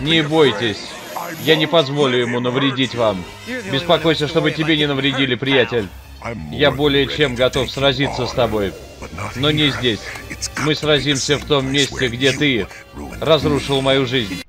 Не бойтесь. Я не позволю ему навредить вам. Беспокойся, чтобы тебе не навредили, приятель. Я более чем готов сразиться с тобой. Но не здесь. Мы сразимся в том месте, где ты разрушил мою жизнь.